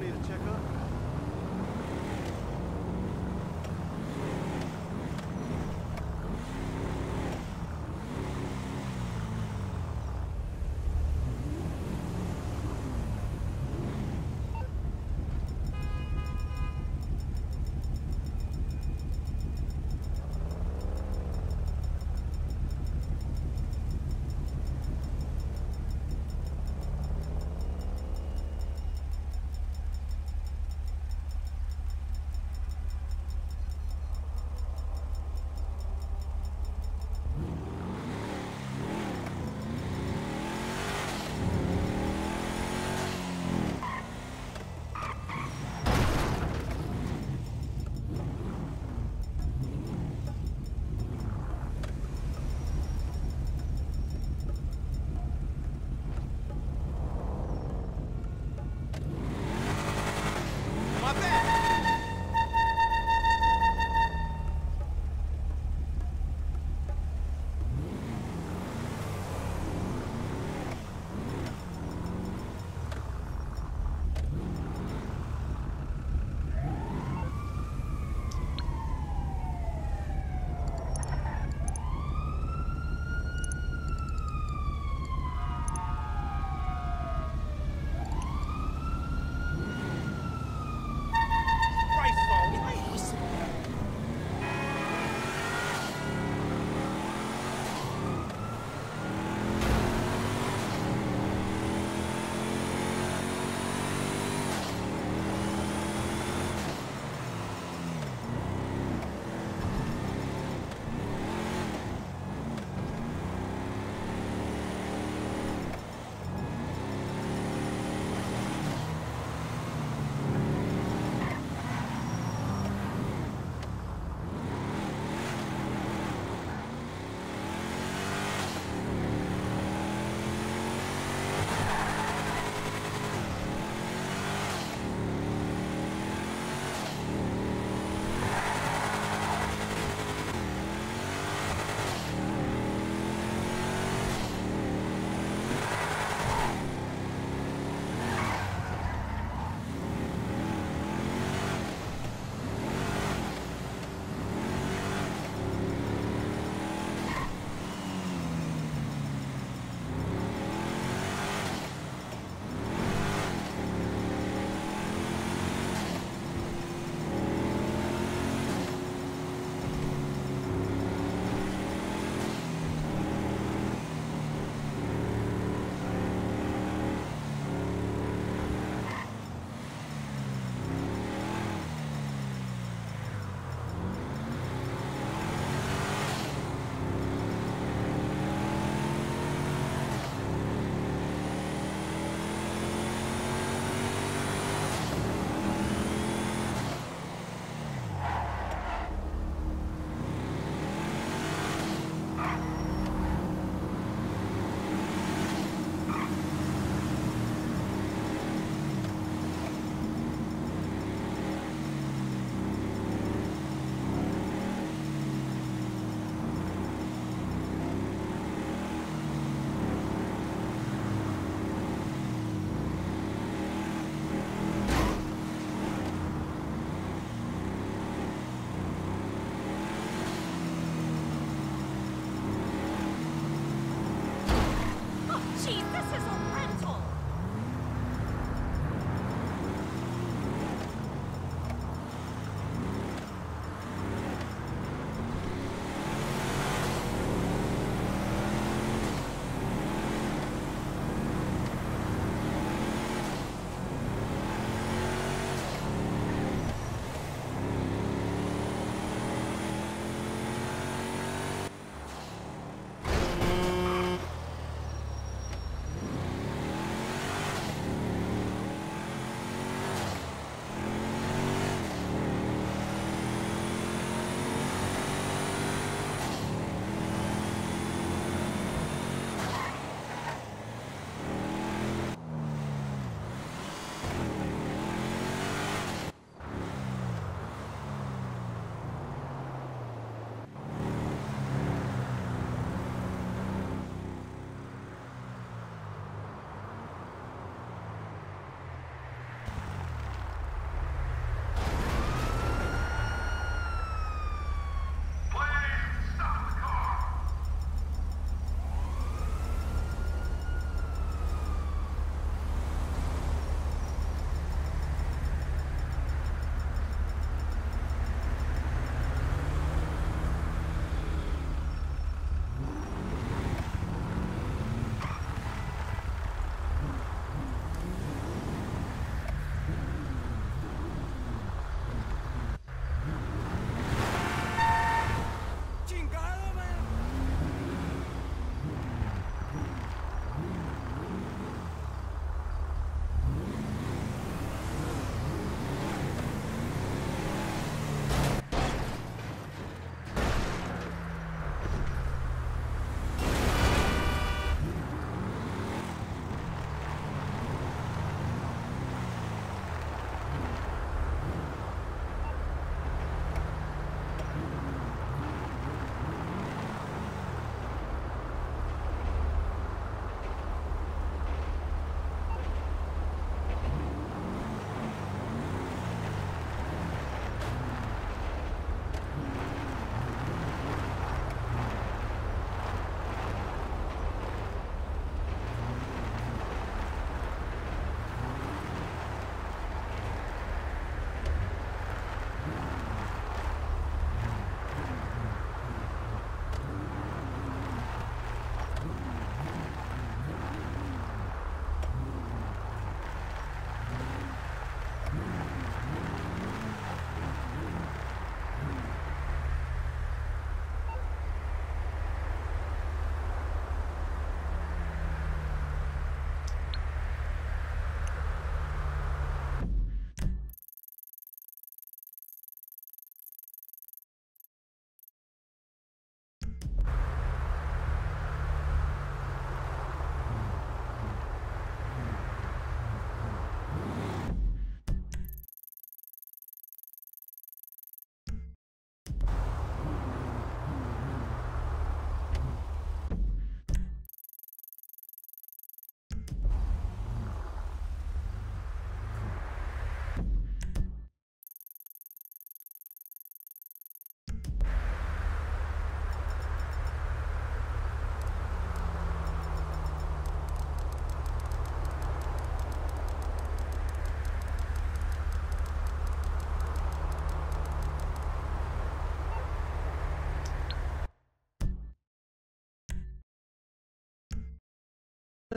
I don't need a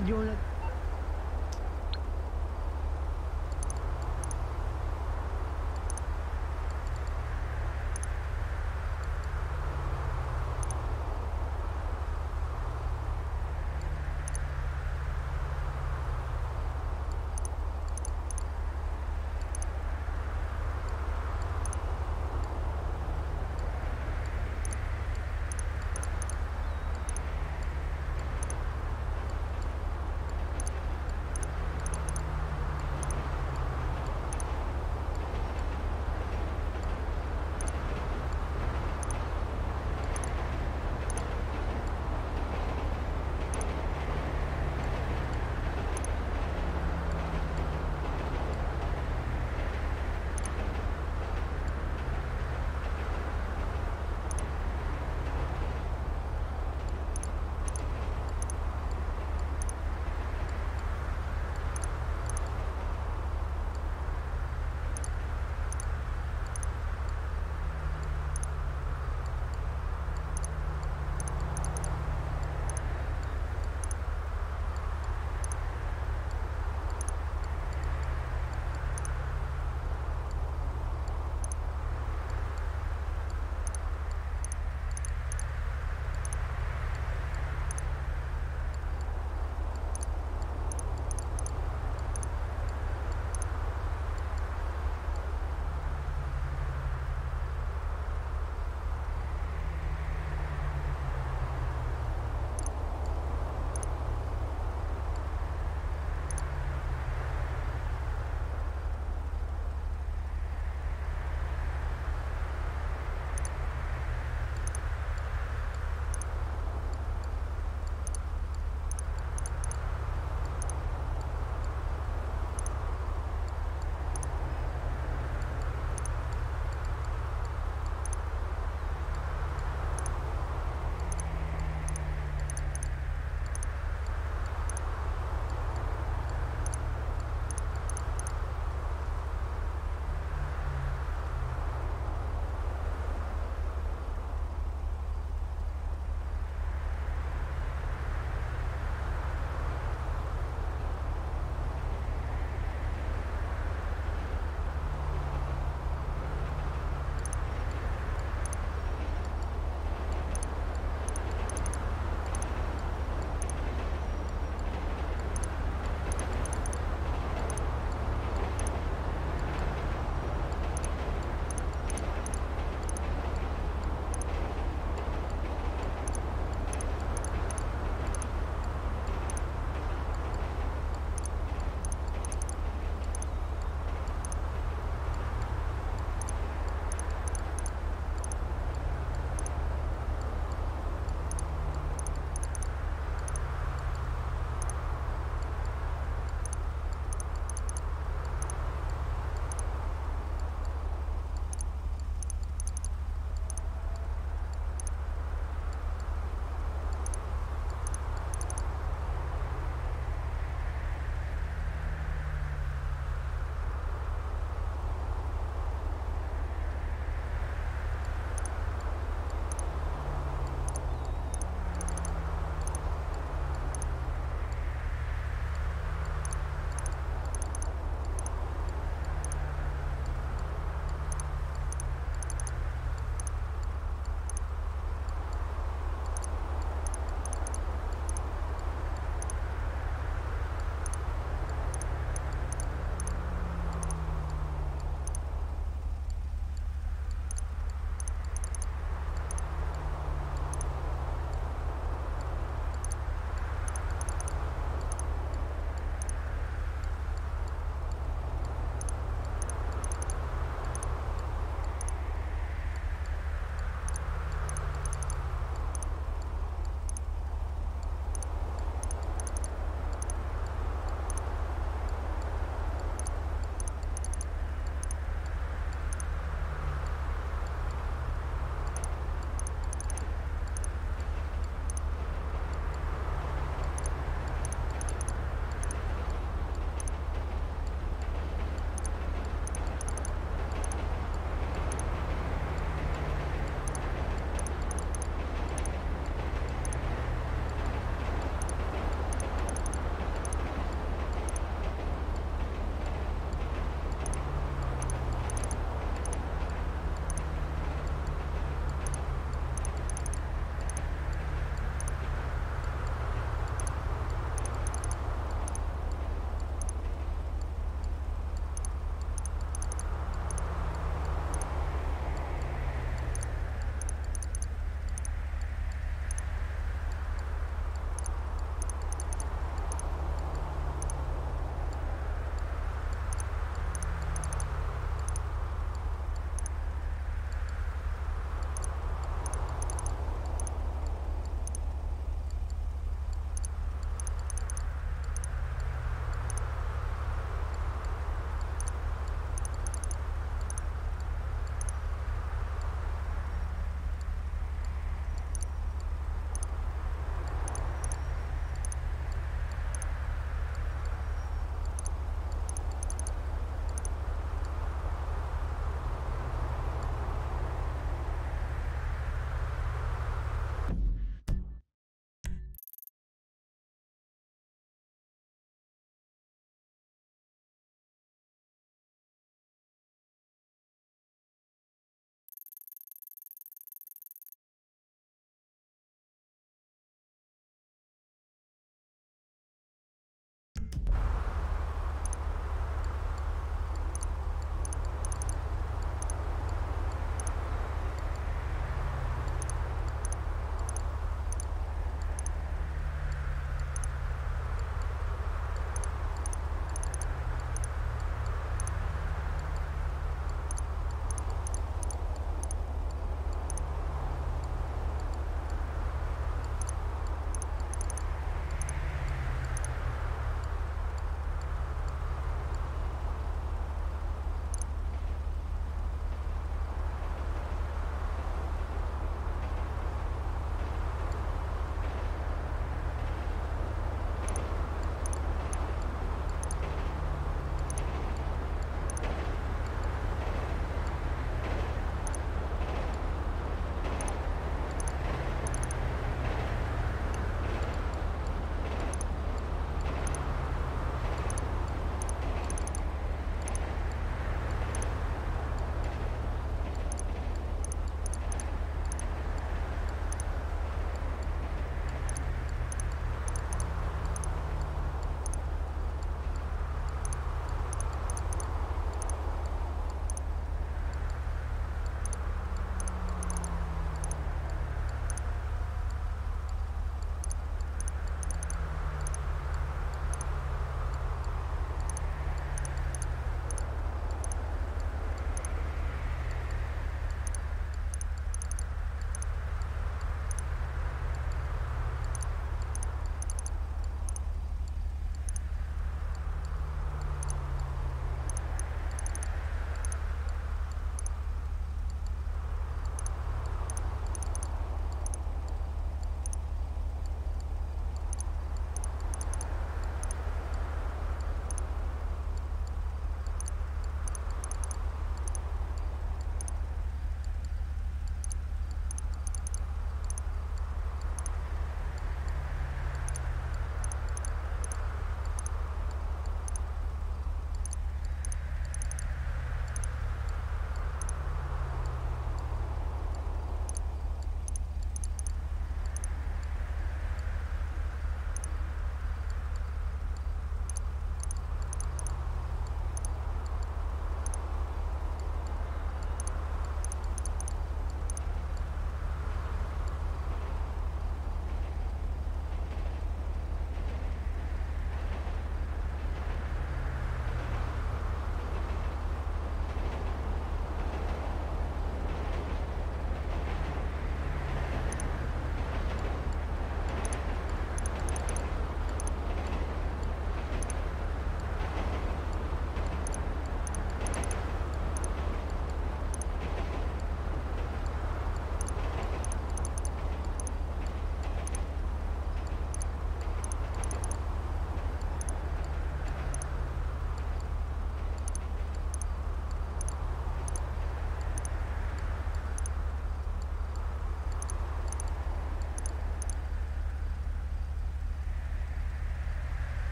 Jonathan